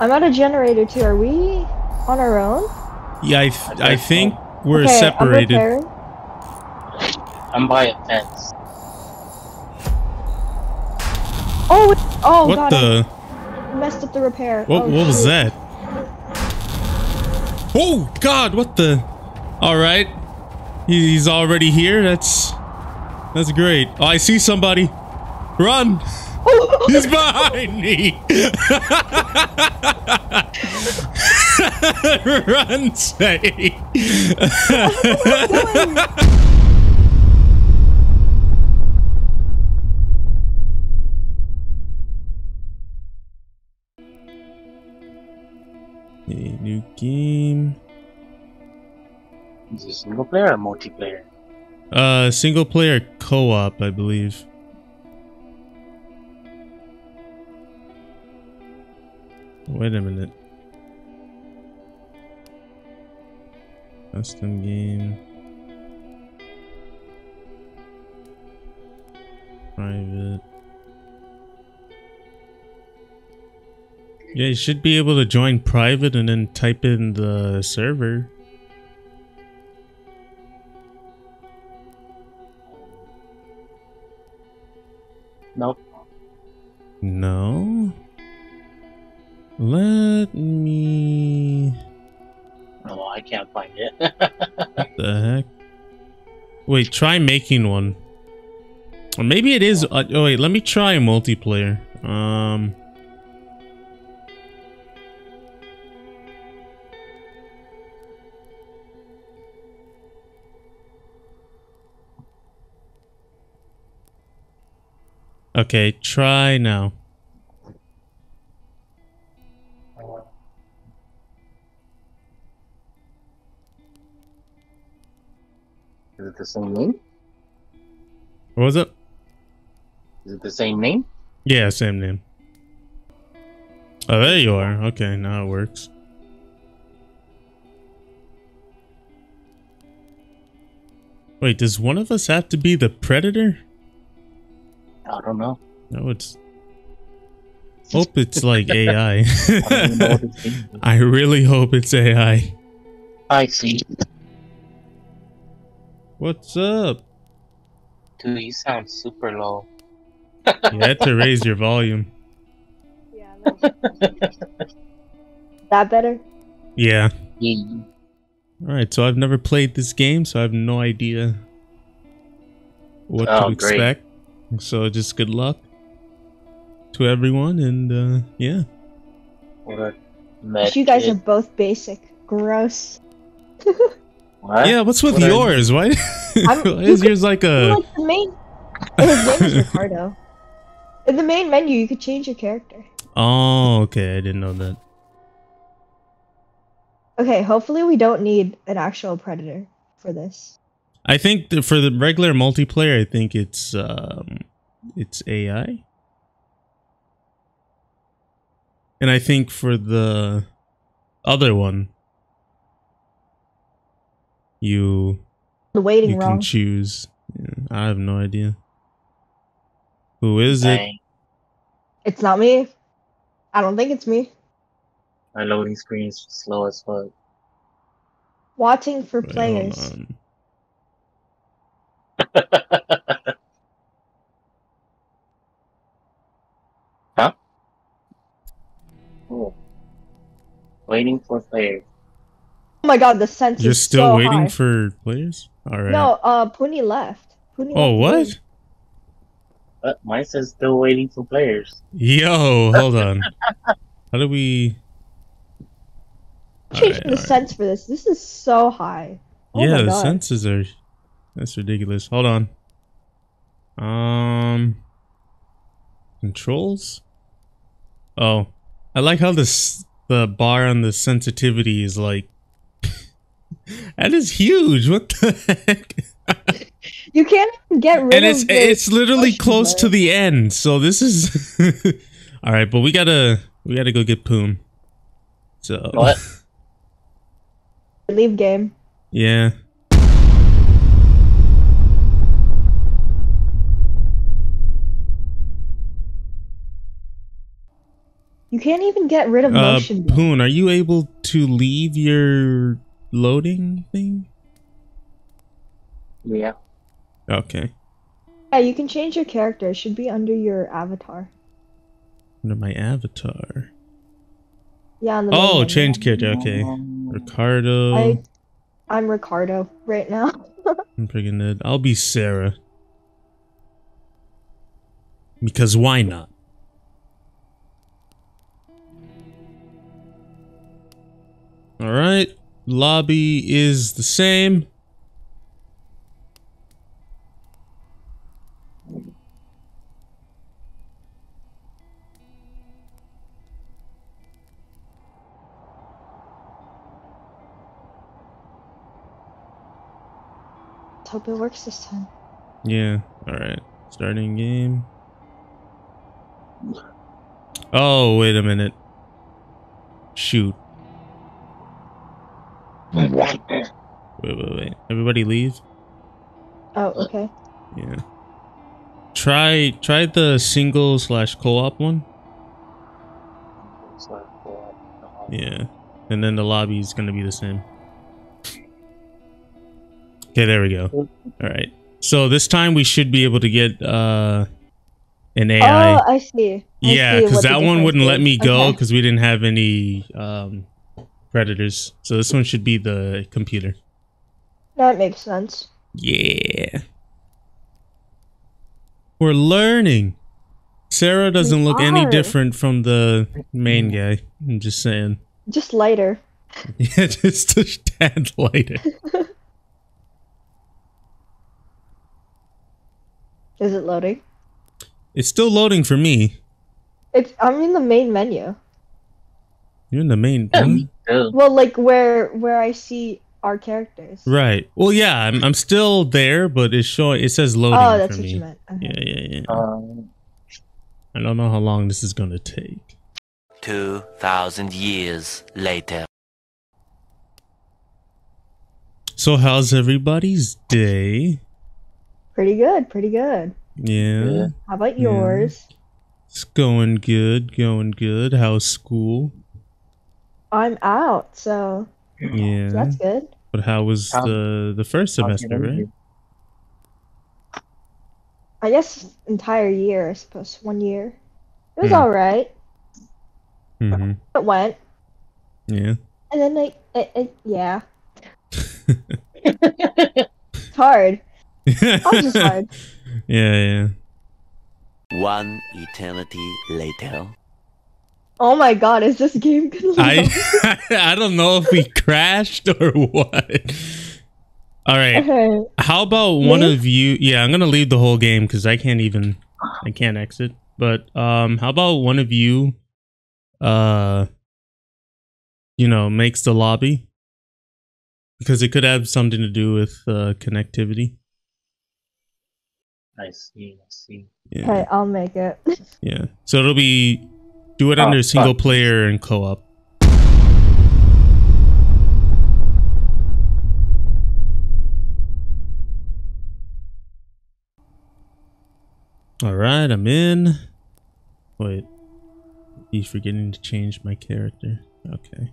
I'm at a generator too. Are we on our own? Yeah, I, th- I think we're okay, I'm separated. repairing. I'm by a fence. Oh, oh what god, the? I messed up the repair. What, oh, what was that? Oh God! What the? All right, he's already here. That's that's great. Oh, I see somebody. Run! He's behind me. Run, say. A new game. Is it single player or multiplayer? Uh, single player co-op, I believe. Wait a minute. Custom game. Private. Yeah, you should be able to join private and then type in the server. Nope. No. Let me. Oh, I can't find it. What the heck? Wait, try making one. Or maybe it is. Uh, oh wait, let me try multiplayer. Um. Okay, try now. The same name? What was it? Is it the same name? Yeah, same name. Oh, there you are. Okay, now it works. Wait, does one of us have to be the predator? I don't know. No, it's. Hope it's like AI. I don't even know what it's named. I really hope it's AI. I see. What's up? Dude, you sound super low. You had to raise your volume. Yeah, that's- that better? Yeah. Yeah. Alright, so I've never played this game, so I have no idea what to Oh, great. expect. So just good luck to everyone, and uh, yeah. What? you guys are both basic. Gross. What? Yeah, what's with What yours? Why, I'm- why is yours like a. like the main. His name is Ricardo. In the main menu, you could change your character. Oh, okay, I didn't know that. Okay, hopefully we don't need an actual predator for this. I think that for the regular multiplayer, I think it's um, it's AI, and I think for the other one, you The waiting you room. can choose. I have no idea. Who is it? It's not me. I don't think it's me. My loading screen is slow as fuck. Watching for Wait, players. huh? Cool. Waiting for players. Oh my god, the sense You're is still so waiting high. for players. All right. No, uh, Puni left. Puni Oh, left what? room. But mine says still waiting for players. Yo, hold on. How do we? Change Alright, the alright. sense for this. This is so high. Oh yeah, the God. senses are. That's ridiculous. Hold on. Um. Controls. Oh, I like how this the bar on the sensitivity is like. That is huge. What the heck? You can't get rid and it's of the it's literally close to the end. So this is. All right, but we gotta we gotta go get Poom. So What? leave game. Yeah. You can't even get rid of Uh, motion. blur. Poon, are you able to leave your loading thing? Yeah. Okay. yeah, you can change your character. It should be under your avatar. Under my avatar. Yeah. On the Oh, menu. change character. Okay. Ricardo. I, I'm Ricardo right now. I'm picking it. I'll be Sarah. Because why not? Alright. Lobby is the same. Hope it works this time. Yeah. Alright. Starting game. Oh, wait a minute. Shoot. Wait, wait, wait. Everybody leave? Oh, okay. Yeah. Try try the single slash co-op one. Yeah. And then the lobby is gonna be the same. Okay, there we go. Alright. So this time we should be able to get uh an AI. Oh, I see. I yeah, because that one wouldn't difference let me go Okay. because we didn't have any um predators. So this one should be the computer. That makes sense. Yeah. We're learning. Sarah doesn't look any different from the main mm. guy. I'm just saying. Just lighter. Yeah, just a tad lighter. Is it loading? It's still loading for me. It's I'm in the main menu. You're in the main. Yeah, huh? me too. Well, like where where I see our characters. Right. Well, yeah, I'm, I'm still there, but it's showing. It says loading Oh, that's for what me. you meant. Okay. Yeah, yeah, yeah. Um, I don't know how long this is gonna take. 2,000 years later. So, how's everybody's day? Pretty good, pretty good. Yeah, Yeah. How about Yeah. yours? it's going good, going good. How's school? I'm out, so Yeah, that's good. but how was How- the the first semester, right? I guess entire year, I suppose. One year. It was Hmm. alright. Mm-hmm. It went. Yeah. And then like, it, it yeah. It's hard. just hard. Yeah, yeah. One eternity later. Oh my god, is this game gonna? I I don't know if we crashed or what. All right. Okay. How about one Leave? of you? Yeah, I'm gonna leave the whole game because I can't even I can't exit. But um, how about one of you, uh, you know, makes the lobby because it could have something to do with uh, connectivity. I see, I see. Yeah, Okay, I'll make it. yeah. So it'll be do it Oh, under ah, single fuck. player and co-op. All right, I'm in. Wait, he's forgetting to change my character. Okay.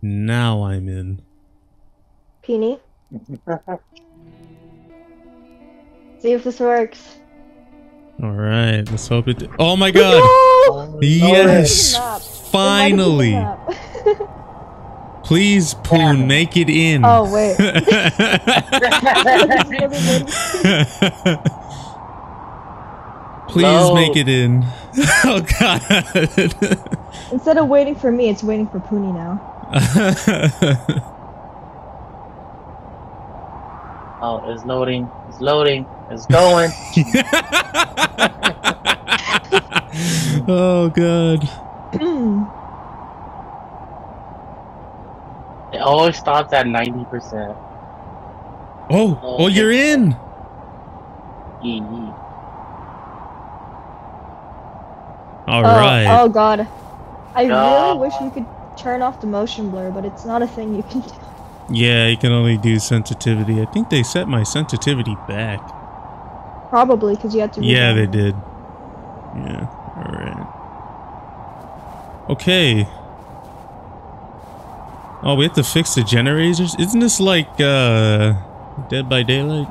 Now I'm in. Peony. See if this works. All right, let's hope it. Oh my god! Oh, Yes, Map. finally! It might have been the map. Please, Poon, oh, make it in. Oh, wait. Please No. make it in. oh god. Instead of waiting for me, it's waiting for Poonie now. oh, it's loading. It's loading. It's going. oh god. it always stops at 90%. Oh, oh, you're in. EE. All oh, right. oh god. I No. really wish you could turn off the motion blur, but it's not a thing you can do. Yeah, you can only do sensitivity. I think they set my sensitivity back. Probably because you had to. Yeah, they redownload. did. Yeah. All right. Okay. Oh, we have to fix the generators? Isn't this like, uh, Dead by Daylight?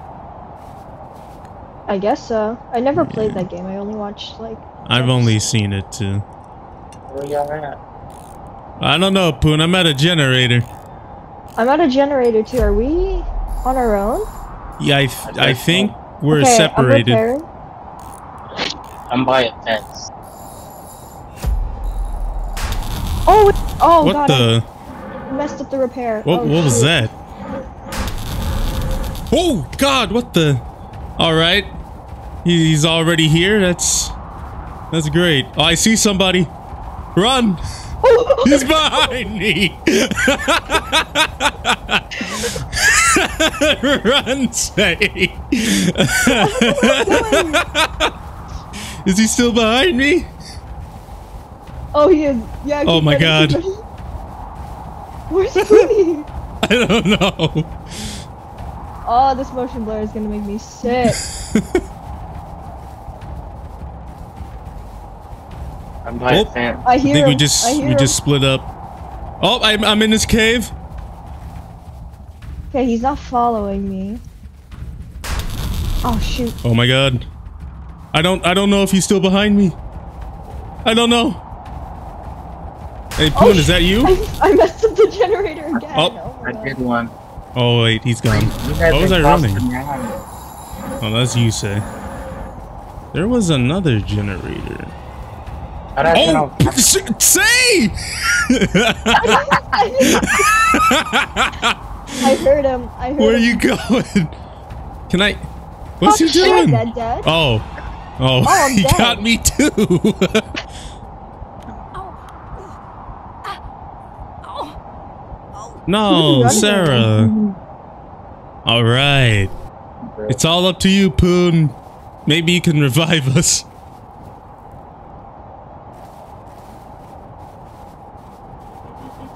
I guess so. I never played that game. I only watched like. I've clips. only seen it too. Where y'all at? I don't know, Poon. I'm at a generator. I'm at a generator too. Are we on our own? Yeah, I, th- I guess so. think we're okay, I'm separated. repairing. I'm by a fence. Oh, oh what god! the? I messed up the repair. What, oh, what was that? Oh, God, what the? All right. He's already here. That's that's great. Oh, I see somebody. Run! He's behind me! Run, say! Is he still behind me? Oh, he is. Yeah. Oh my running, God. Where's Queenie? I don't know. Oh, this motion blur is gonna make me sick. I'm by Oh. a fence. I I hear think we just we him. just split up. Oh, I'm I'm in this cave. Okay, he's not following me. Oh shoot! Oh my god. I don't I don't know if he's still behind me. I don't know. Hey oh, Poon, is that you? I, I messed up the generator again. Oh. oh my I did one. Oh wait, he's gone. What was I running? crossing around. Oh, that's you say. There was another generator. How'd I turn Oh, off- say! I heard him. I heard Where are you going? Can I? What's Oh, he doing? Dead, dead. Oh, oh, oh, I'm he dead. got me too. no, Sarah. All right, it's all up to you, Poon. Maybe you can revive us.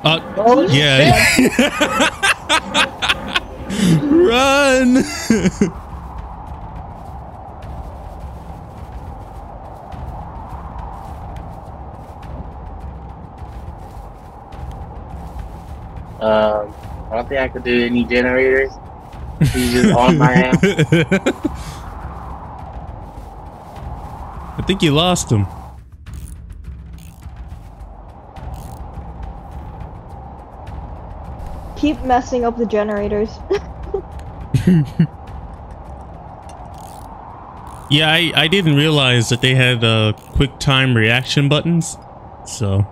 Uh, Oh, yeah. Run! Um, I don't think I could do any generators. He's just on my ass. I think you lost him. Keep messing up the generators. Yeah, I, I didn't realize that they had uh, quick time reaction buttons. So,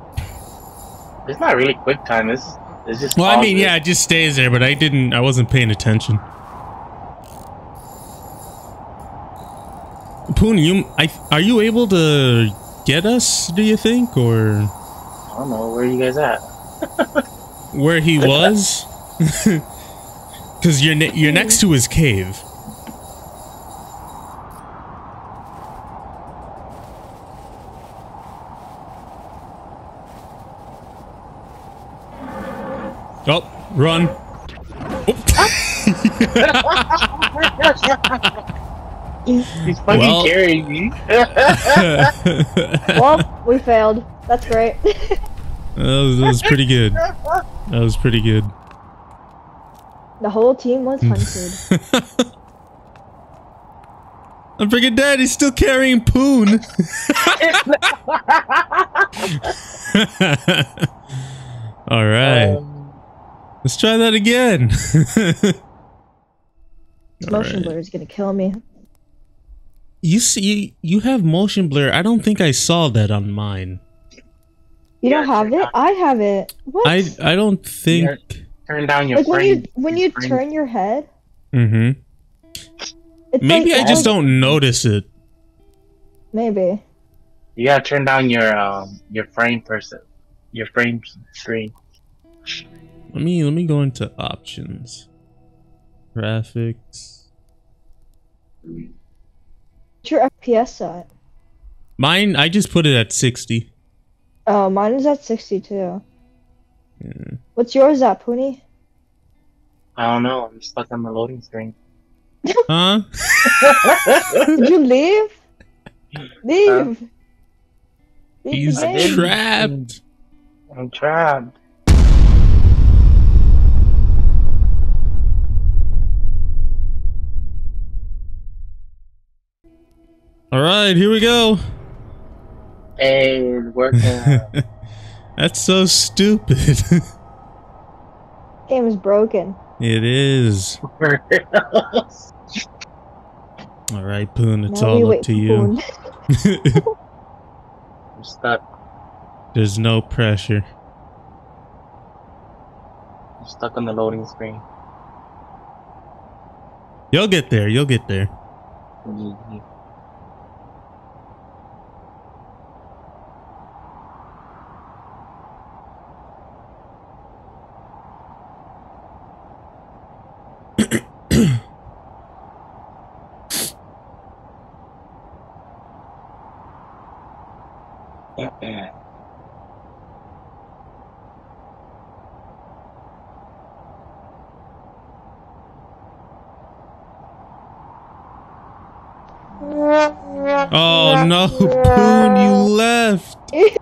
It's not really quick time. It's it's just. well, I mean, pauses. yeah, it just stays there, but I didn't, I wasn't paying attention. Poon, you, I, are you able to get us? Do you think, or I don't know where are you guys at. where he was? Because you're ne- you're next to his cave. Oh, run! Oh. He's fucking Well- carrying me. well, we failed. That's great. That was, that was pretty good. That was pretty good. the whole team was hunted. I'm freaking dead. He's still carrying Poon. All right. Um, Let's try that again. Motion right. blur is gonna kill me. You see, you have motion blur. I don't think I saw that on mine. You don't Yeah, have it? out- I have it. What? I I don't think. turn down your like when frame. you when your you frame. turn your head, Mm-hmm. it's Maybe like I just all- don't notice it. Maybe. You gotta turn down your um your frame person, your frame screen. Let me let me go into options, graphics. What's your FPS at? Mine, I just put it at sixty. Oh, mine is at 62. Yeah. What's yours at, Poonie? I don't know. I'm stuck on the loading screen. Huh? Did you leave? Leave. Leave He's the trapped. I'm trapped. All right, here we go. Hey, it's working. out. That's so stupid. Game is broken. it is. All right, Poon, it's Now all up to you. I'm stuck. There's no pressure. I'm stuck on the loading screen. You'll get there. You'll get there. Mhm. Uh-uh. Oh no, Poon, you left.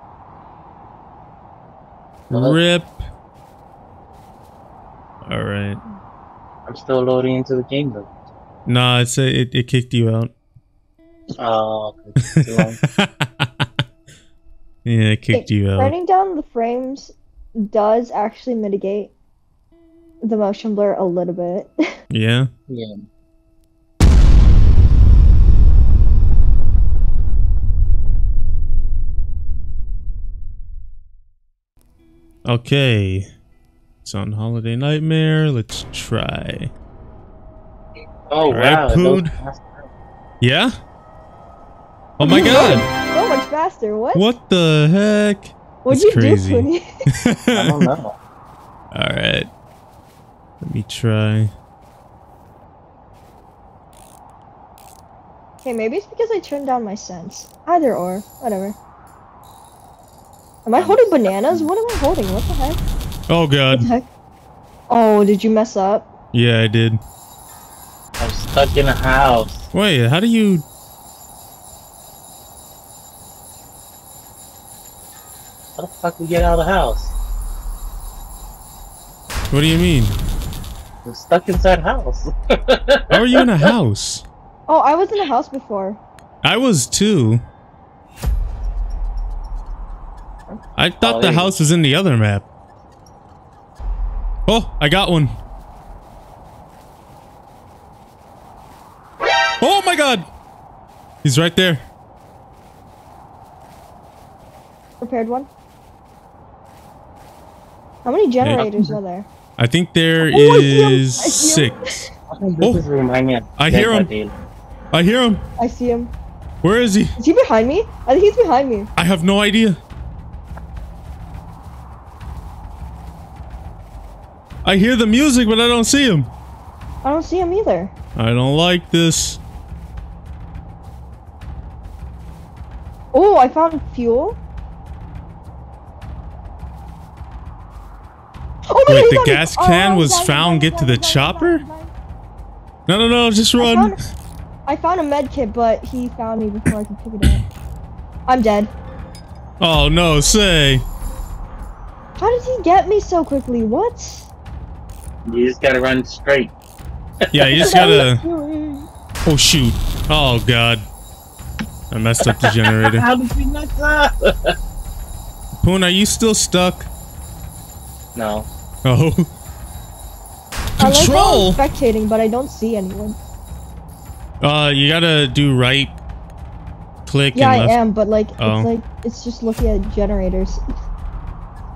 Rip. All right. I'm still loading into the game though. Nah, it's a, it, it kicked you out. Oh, okay. Yeah, it kicked you out. Turning down the frames does actually mitigate the motion blur a little bit. Yeah. yeah. Okay. It's on Holiday Nightmare. Let's try. Oh Alright, wow. it goes Poon. fast. Yeah? Oh my god! so much faster. What? What the heck? What'd That's you crazy. do, Poonie? I don't know. Alright. Let me try. Okay, maybe it's because I turned down my sense. Either or, whatever. Am I holding bananas? What am I holding? What the heck? Oh What the god. heck? Oh, did you mess up? Yeah, I did. I'm stuck in a house. Wait, how do you. How the fuck we get out of the house? What do you mean? I'm stuck inside house. How are you in a house? Oh, I was in a house before. I was too. I thought Oh, the there you go. house was in the other map. Oh, I got one. God! He's right there. Prepared one. How many generators are there? I think there Oh, I see him. is I see six. this is oh. remind me of I hear him. I hear him. I see him. Where is he? Is he behind me? I think he's behind me. I have no idea. I hear the music, but I don't see him. I don't see him either. I don't like this. Oh, I found fuel. Oh my Wait, God, he's the on me. gas can Oh, was he's found, he's get on to the he's on me, he's on me, chopper? he's on me. No, no, no, just I run. found, I found a med kit, but he found me before I could pick it up. I'm dead. Oh no, say. How did he get me so quickly? What? You just gotta run straight. Yeah, you just gotta. Oh shoot. Oh god. I messed up the generator. How did we mess up? Poon, are you still stuck? no. Oh. I like how Control. I'm spectating, but I don't see anyone. Uh, you gotta do right click Yeah, I and left. am, but like Oh. it's like it's just looking at generators.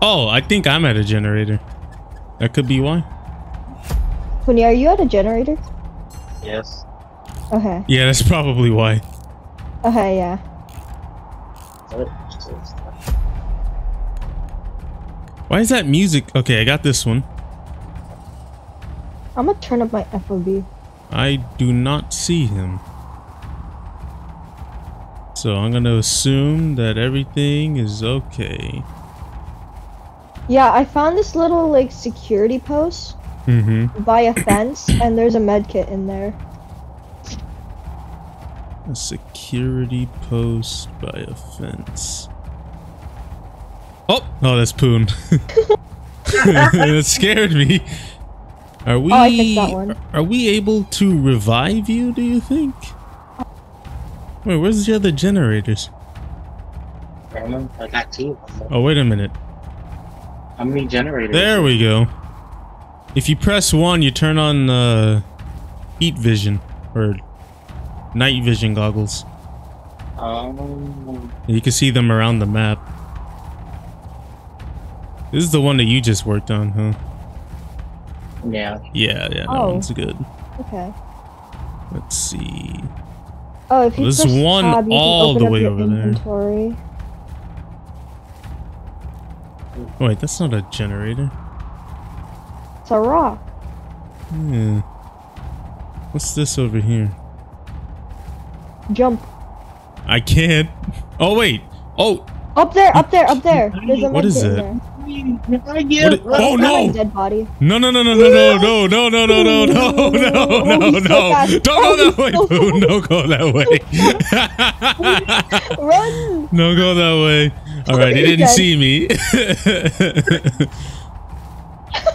Oh, I think I'm at a generator. That could be why. Puni, are you at a generator? Yes. Okay. Yeah, that's probably why. Okay, yeah. Why is that music? Okay, I got this one. I'm gonna turn up my FOV. I do not see him. So I'm gonna assume that everything is okay. Yeah, I found this little like security post Mm-hmm. by a fence, and there's a med kit in there. A security post by a fence. Oh, oh, that's Poon. that scared me. Are we? Oh, I fixed that one. Are we able to revive you? Do you think? Wait, where's the other generators? I don't know. I got two. Oh, wait a minute. How many generators? There we go. If you press one, you turn on uh, heat vision or night vision goggles. Um, You can see them around the map. This is the one that you just worked on, huh? yeah. Yeah, yeah, that Oh. one's good. Okay. Let's see. Oh, if you There's press one tab, you can all open the up way your over there. inventory. Wait, that's not a generator. It's a rock. Yeah. What's this over here? Jump. I can't. Oh wait. Oh, Up there, up there, up there. There's a What med is kit in it? I give What i- up. Oh, no! dead body. no no no no no no no no no no no no no no no Oh, he's so no! fast. Don't Oh, go that way, so Boone. Don't go that way. Run! Don't go that way. All right, he didn't see me.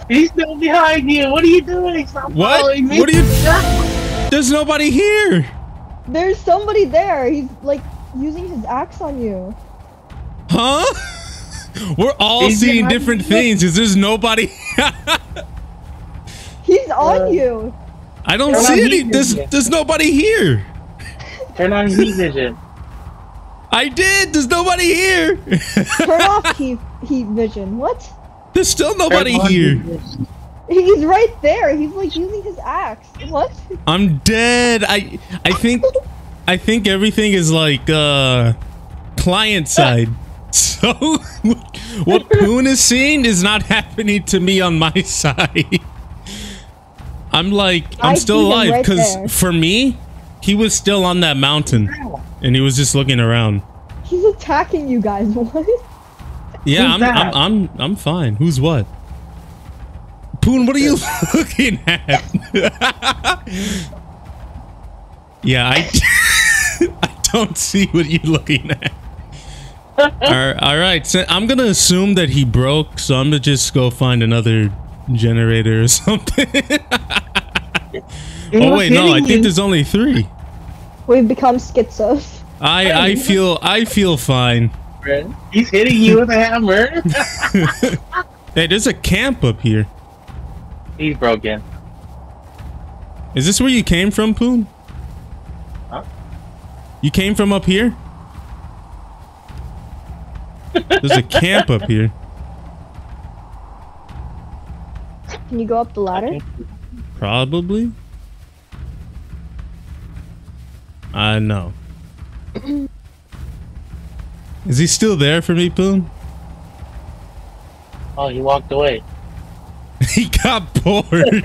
He's still behind you. What are you doing? Stop What? following me. What are you- There's nobody here. There's somebody there. He's like using his axe on you. Huh? We're all He's seeing different things. Is there's nobody? He's on Uh, you. I don't Turn see on any. There's there's nobody here. Turn on heat vision. I did. There's nobody here. Turn off heat, heat vision. What? There's still nobody on here. Heat vision. He's right there. He's like using his axe. What? I'm dead. I I think I think everything is like uh client side. So what Poon is seeing is not happening to me on my side. I'm like I I'm still alive right because for me, he was still on that mountain and he was just looking around. He's attacking you guys. What? Yeah, Who's I'm, that? I'm I'm I'm fine. Who's what? Poon, what are you looking at? yeah, I I don't see what you're looking at. all right, all right. So I'm gonna assume that he broke, so I'm gonna just go find another generator or something. oh wait, no, I think there's only three. We've become schizos. I I feel I feel fine. He's hitting you with a hammer. Hey, there's a camp up here. He's broken. Is this where you came from, Poon? Huh? You came from up here? There's a camp up here. Can you go up the ladder? Probably. I know. Is he still there for me, Poon? Oh, he walked away. He got bored.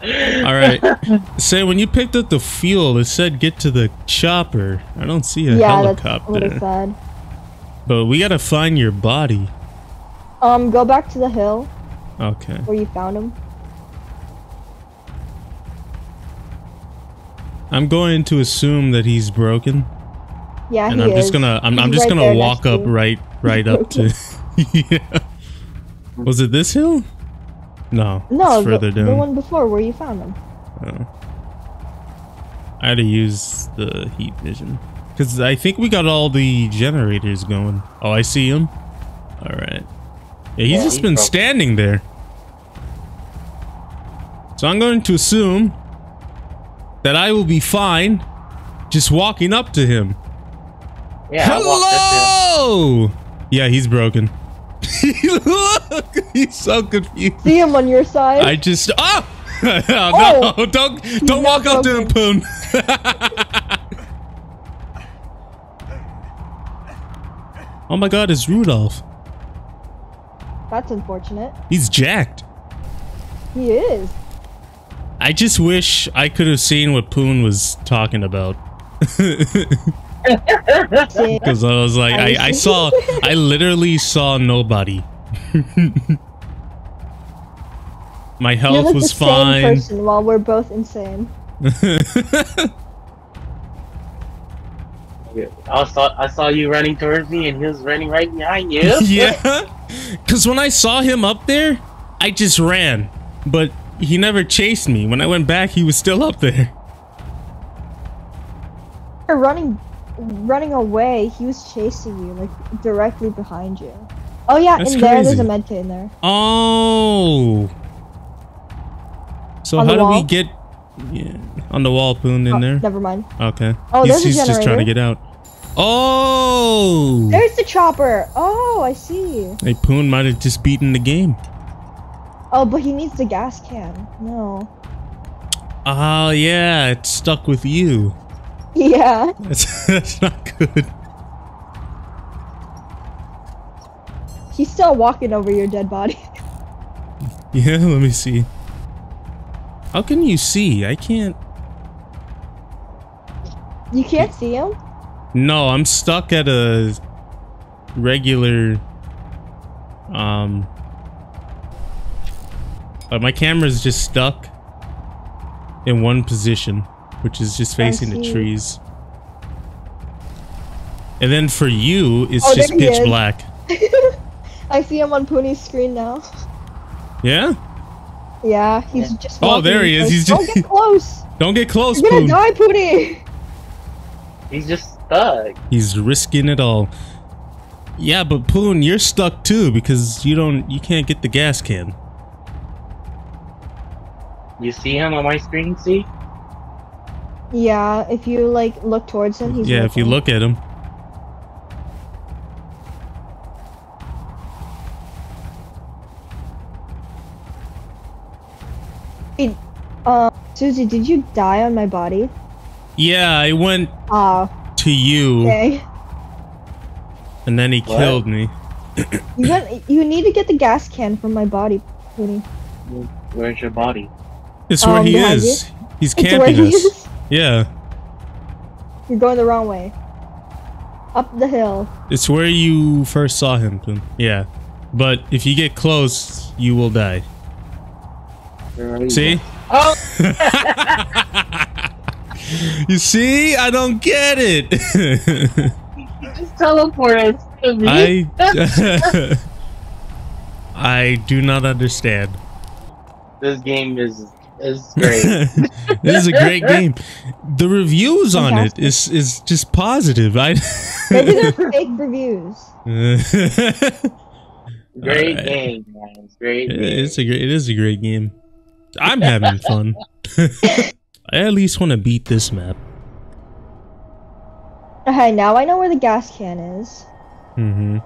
All right. Say when you picked up the fuel, it said get to the chopper. I don't see a yeah, that's what it helicopter. said. But we gotta find your body. Um, go back to the hill Okay. where you found him. I'm going to assume that he's broken, Yeah, and he I'm is. just gonna I'm, I'm just right gonna walk up right right up to. yeah. Was it this hill? No. No, it's the, further the down. one before where you found them. Oh. I had to use the heat vision because I think we got all the generators going. Oh, I see him. All right. Yeah, he's Yeah, just he's been broken. standing there. So I'm going to assume that I will be fine just walking up to him. Yeah, I walked up Hello! Yeah, he's broken. Look, he's so confused. See him on your side. I just oh, no, Oh! don't don't not walk up to him, Poon. oh my God, it's Rudolph. That's unfortunate. He's jacked. He is. I just wish I could have seen what Poon was talking about. See? Because I was like, I, I saw, I literally saw nobody. My You're health like was the same fine. person while we're both insane. I saw I saw you running towards me, and he was running right behind you. yeah. Because when I saw him up there, I just ran. But he never chased me. When I went back, he was still up there. You're running, running away. He was chasing you, like directly behind you. Oh yeah, That's in there, there's a medkit in there. Oh. So On how do we get yeah, on the wall, Poon, in Oh, there? Never mind. Okay. Oh, he's there's a he's just trying to get out. Oh. There's the chopper. Oh, I see. Hey, Poon might have just beaten the game. Oh, but he needs the gas can. No. Oh yeah, it's stuck with you. Yeah. That's that's not good. He's still walking over your dead body. Yeah, let me see. How can you see? I can't. You can't see him? No, I'm stuck at a regular. Um. But my camera's just stuck in one position, which is just facing the trees. And then for you, it's Oh, just pitch is. black. I see him on Pony's screen now. Yeah? Yeah, he's just. Oh, there he is. close. He's Don't just- get close. Don't get close, You're gonna Poon. die, Pony. He's just stuck. He's risking it all. Yeah, but Poon, you're stuck too because you don't you can't get the gas can. You see him on my screen? See? Yeah, if you like look towards him, he's. yeah, if you look at him. Uh, Susie, did you die on my body? Yeah, I went Ah, to you okay. and then he What? killed me. You got, you need to get the gas can from my body, Pony. Where's your body? It's where Um, he behind is. He's camping he us. Is. Yeah. You're going the wrong way. Up the hill. It's where you first saw him, Poon. Yeah. But if you get close, you will die. You? See? Oh, You see? I don't get it. you just teleported to me. I I do not understand. This game is is great. this is a great game. The reviews on it is is just positive. I Maybe they're fake reviews. great Alright. game, guys. Great game. it's a great it is a great game. I'm having fun. I at least want to beat this map. Okay, now I know where the gas can is. hmm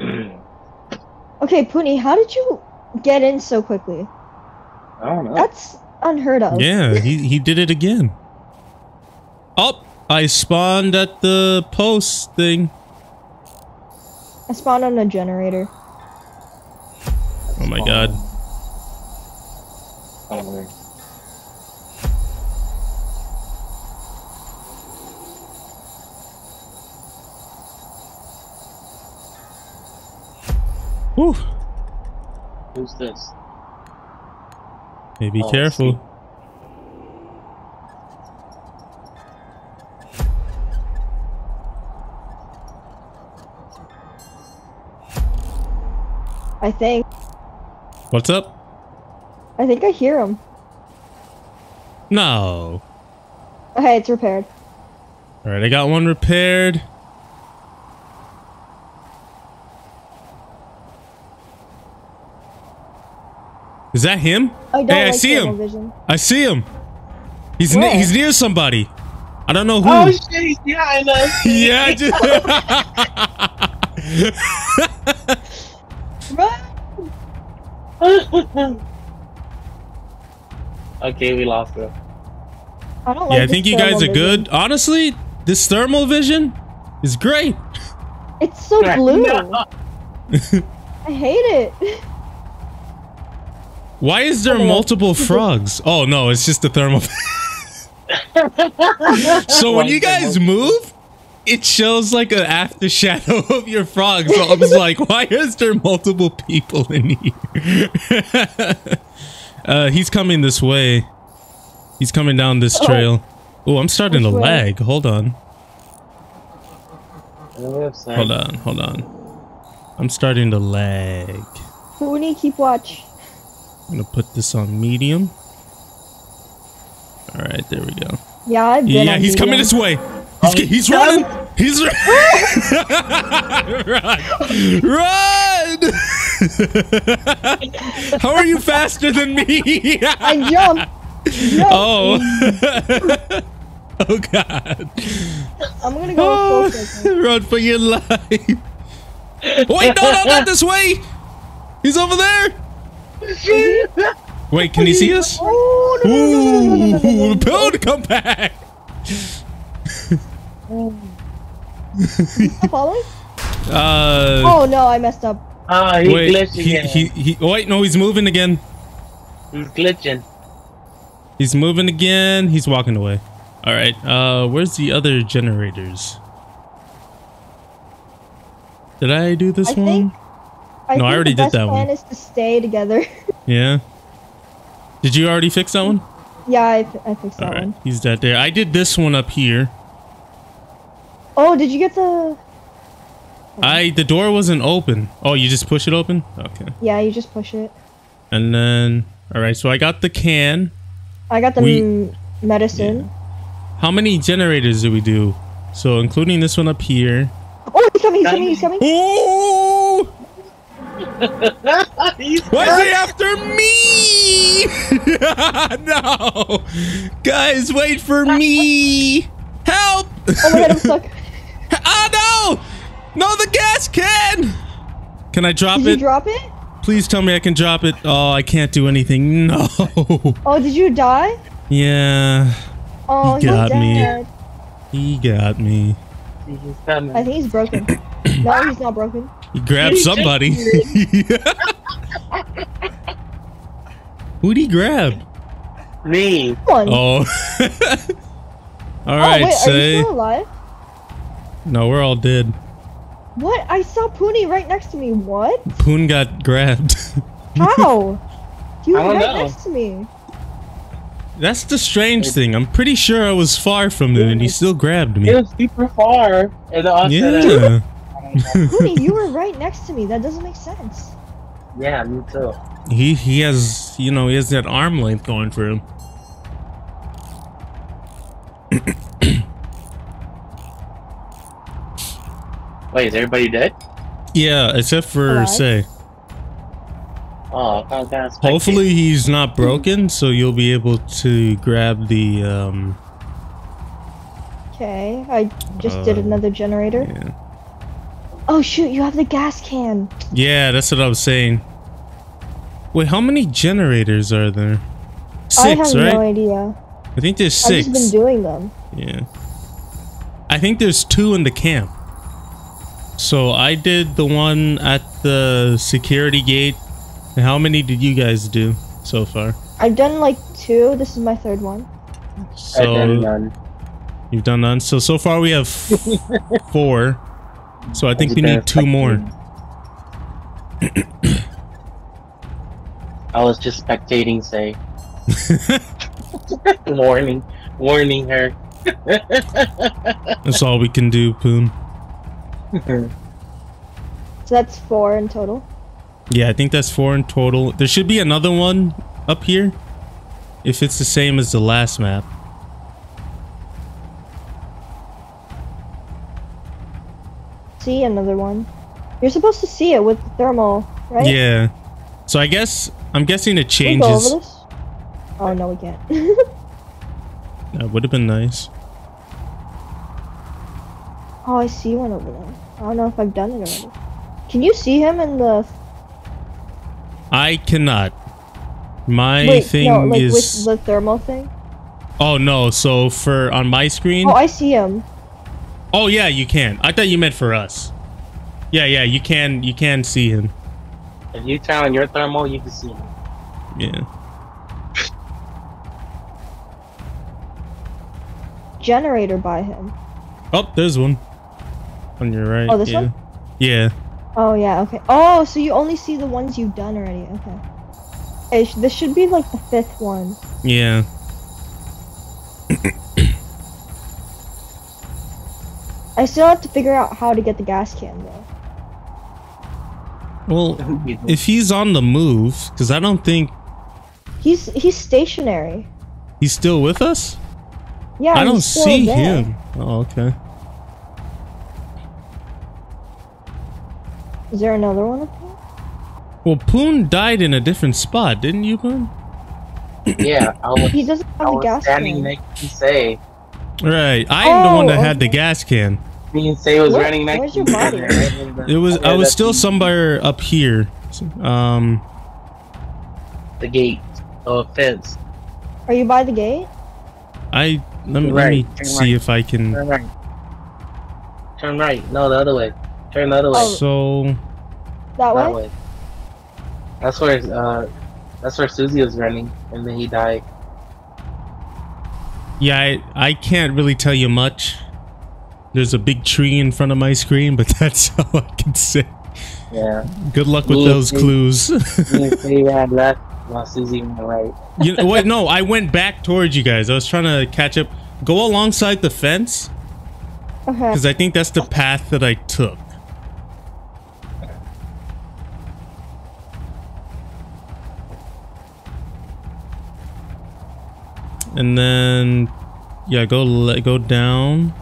Okay, Puni, how did you get in so quickly? I don't know. That's unheard of. Yeah, he he did it again. Oh, I spawned at the post thing. I spawned on a generator. Oh my god. Oh, Whew. Who's this? Hey, be Oh, careful. I think. What's up? I think I hear him. No. Okay, it's repaired. All right, I got one repaired. Is that him? I don't Hey, I see him. Vision. I see him. He's ne- he's near somebody. I don't know who. Oh shit, he's behind us. yeah. I just- Run! okay, we lost him. I don't like yeah, I think you guys thermal are good. vision. Honestly, this thermal vision is great. It's so blue. I hate it. Why is there multiple frogs? Oh no, it's just the thermal. so when you guys move, it shows like an after shadow of your frog. So I was like, why is there multiple people in here? uh, he's coming this way. He's coming down this Oh. trail. Oh, I'm starting Which to way? lag. Hold on. On the website. Hold on. Hold on. I'm starting to lag. Puni, keep watch. I'm gonna put this on medium. All right, there we go. Yeah, I've been Yeah, he's coming this way. He's, Oh, he's no. running. He's run. run. Run. How are you faster than me? I jumped. Jump. oh. oh God. I'm gonna go Oh, run for your life. Wait, no, no, not this way. He's over there. Wait, can you see us? Oh, no, Ooh, no, no, no, no, come back. Apollo? Uh, oh no, I messed up. Ah, oh, he's glitching. He, he, he, wait, no, he's moving again. He's glitching. He's moving again. He's walking away. All right. Uh, where's the other generators? Did I do this I one? Think I No, I already did that plan one. is to stay together. Yeah. Did you already fix that one? yeah, I, I fixed All that right. one. He's dead there. I did this one up here. Oh, did you get the? I the door wasn't open. Oh, you just push it open? Okay. Yeah, you just push it. And then all right, so I got the can. I got the We- medicine. How many generators do we do? So including this one up here. Oh, he's coming! He's coming! He's coming! Oh! He's Why is he after me? no! Guys, wait for me! Help! Oh my god, I'm stuck. oh no! No, the gas can! Can I drop it? Did you it? drop it? Please tell me I can drop it. Oh, I can't do anything. No. Oh, did you die? Yeah, Oh, He he's got me. dead. he got me. He's coming. I think he's broken. no, he's not broken. He grabbed somebody. Who'd he grab? Me. One. Oh. all right, Oh, right, wait, are you say. still alive? No, we're all dead. What? I saw Puni right next to me. What? Poon got grabbed. How? He was right know. next to me. That's the strange thing. I'm pretty sure I was far from him and he still grabbed me. It was super far. And the Yeah. Puni, you were right next to me. That doesn't make sense. Yeah, me too. He he has, you know, he has that arm length going for him. Wait, is everybody dead? Yeah, except for Alive? say. Oh, I found that. Hopefully he's not broken, so you'll be able to grab the um Okay, I just did Um, another generator. yeah. Oh shoot, you have the gas can. Yeah, that's what I was saying. Wait, how many generators are there? Six, right? I have right? no idea. I think there's six. I've just been doing them. Yeah. I think there's two in the camp. So I did the one at the security gate. And How many did you guys do so far? I've done like two. This is my third one. So you've done none. So so far we have four. So I think we need two more. I was just spectating, say. warning, warning her. That's all we can do, Poon. So that's four in total. Yeah, I think that's four in total. There should be another one up here. If it's the same as the last map. See another one. You're supposed to see it with the thermal, right? Yeah. So I guess I'm guessing it Can we go changes. Oh no, we can't. That would have been nice. oh, I see one over there. I don't know if I've done it already. Can you see him in the I cannot. My wait? thing no, like is. with the thermal thing. Oh no! So for on my screen. Oh, I see him. Oh yeah, you can. I thought you meant for us. Yeah, yeah, you can. You can see him. If you turn on your thermal, you can see me. Yeah. Generator by him. Oh, there's one. On your right. Oh, this yeah. one? Yeah. Oh yeah, okay. Oh, so you only see the ones you've done already. Okay. Hey, this should be like the fifth one. Yeah. I still have to figure out how to get the gas can though. Well, if he's on the move, because I don't think He's he's stationary. he's still with us. Yeah, I don't he's still see there. him. Oh, okay. Is there another one up here? Well, Poon died in a different spot, didn't you, Poon? yeah, I was, He doesn't I have a was gas standing can. next to Say. Right. I am the one that Oh, had the gas can. Me and Say was Where- running next where's to your body? other, right in the- It was. under I was still somewhere up here. Um. the gate. Oh, fence. Are you by the gate? I let me let me turn see right. if I can. Turn right. Turn right. No, the other way. Turn the other way. Oh. So That that way? way. That's where uh, that's where Susie was running, and then he died. Yeah, I I can't really tell you much. There's a big tree in front of my screen, but that's all I can say. Yeah. Good luck with Me those too. clues. Me and Say ran left, while Susie ran right. you wait, no, I went back towards you guys. I was trying to catch up. Go alongside the fence Okay. because I think that's the path that I took. And then, yeah, go go down.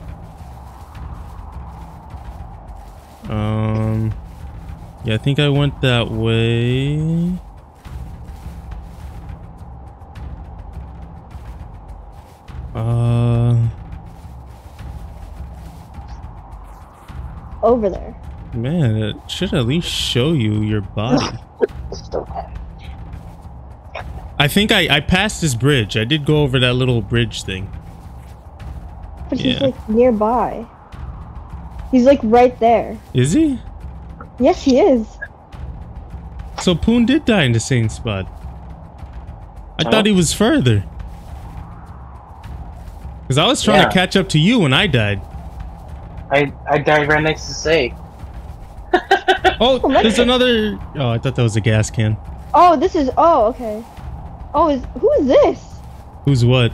Um, yeah, I think I went that way. Uh, Over there. man, it should at least show you your body. I think I I passed this bridge. I did go over that little bridge thing. But he's like nearby. He's like right there. Is he? Yes, he is. So Poon did die in the same spot. I Oh. thought he was further. Cause I was trying Yeah. to catch up to you when I died. I I died right next to Say. Oh, there's another. Oh, I thought that was a gas can. Oh, this is. Oh, okay. Oh, is who is this? Who's what?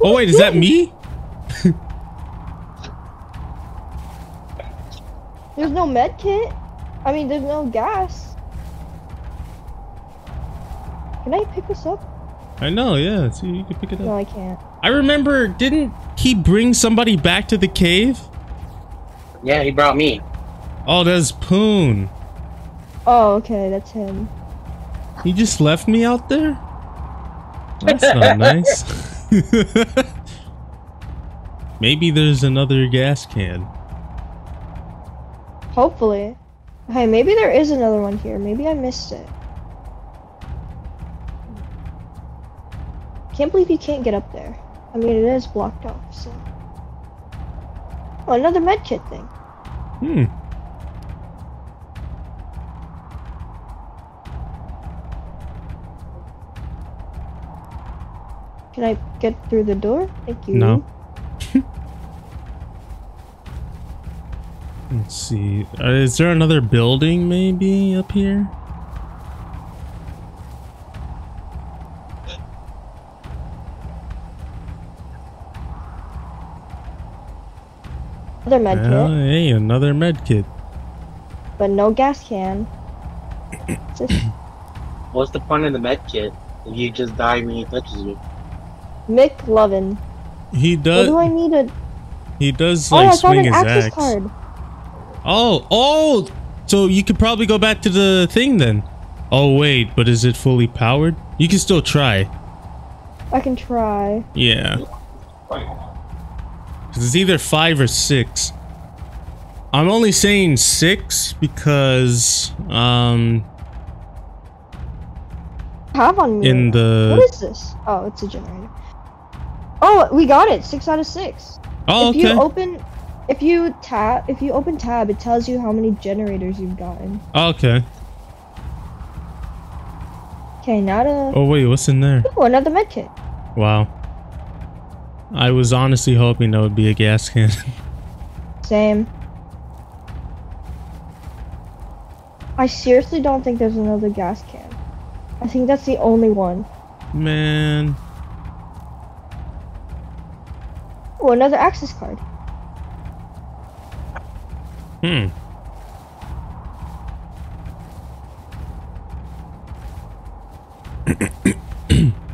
Oh wait, is that me? There's no med kit. I mean, there's no gas. Can I pick this up? I know. Yeah. See, you can pick it up. No. I can't. I remember. Didn't he bring somebody back to the cave? Yeah, he brought me. Oh, that's Poon. Oh, okay, that's him. He just left me out there? That's not nice. Maybe there's another gas can. Hopefully. Hey, maybe there is another one here. Maybe I missed it. Can't believe you can't get up there. I mean, it is blocked off, so. Oh, another med kit thing. Hmm. Can I get through the door? Thank you. No. Let's see. Uh, is there another building maybe up here? Another med Well, kit, hey, another med kit. but no gas can. Just What's the point of the med kit if you just die when he touches you? Mick Lovin. He does. What do I need a? He does Oh, like I swing his axe. card. Oh, oh! So you could probably go back to the thing then. Oh wait, but is it fully powered? You can still try. I can try. Yeah. 'Cause it's either five or six. I'm only saying six because um Have on me. in the What is this? Oh, it's a generator. Oh, we got it. Six out of six. oh if okay you open, if you tab, if you open tab, it tells you how many generators you've gotten. okay. Okay, now to. Oh wait, what's in there? Oh, another medkit. Wow. I was honestly hoping that would be a gas can. Same. I seriously don't think there's another gas can. I think that's the only one. Man, Oh, another access card. Hmm.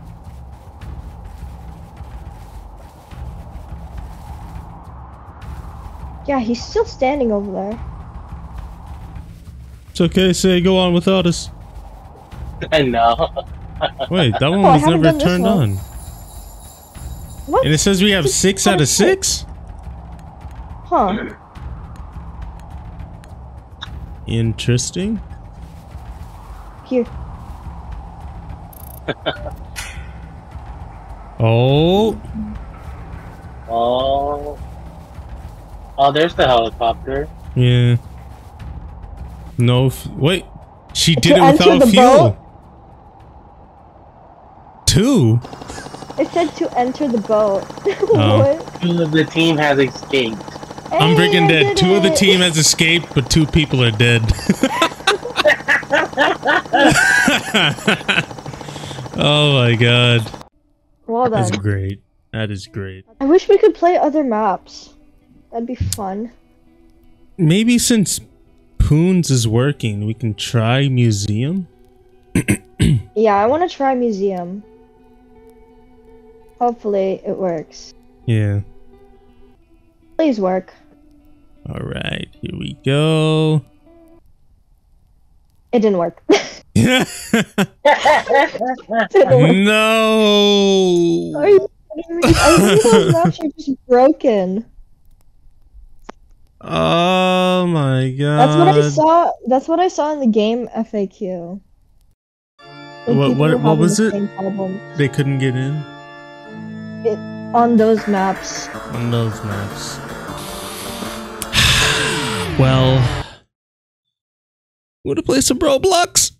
Yeah, he's still standing over there. It's okay, say go on without us. I know. Wait, that one Oh, was never done this turned one. on. What? And it says we have This six out of six? Huh. Interesting. Here. Oh, Oh. Oh, there's the helicopter. yeah. No, f- wait. She did To it without the fuel. boat? Two? It said to enter the boat. Oh. what? Two of the team has escaped. I'm freaking I dead. did Two of the team has escaped, but two people are dead. oh my god. Well That's great. That is great. I wish we could play other maps. That'd be fun. Maybe since Poons is working, we can try museum. Yeah, I want to try museum. Hopefully it works. Yeah. Please work. All right, here we go. It didn't work. no. It didn't. Are you kidding me? I think those maps just broken. Oh my god. That's what I saw. That's what I saw in the game FAQ. Like, What- what- what was the it? problem They couldn't get in on those maps. on those maps. well, want to play some Roblox?